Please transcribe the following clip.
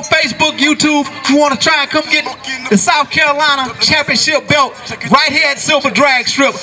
on Facebook, YouTube. If you want to try and come get the South Carolina Championship belt right here at Silver Drag Strip.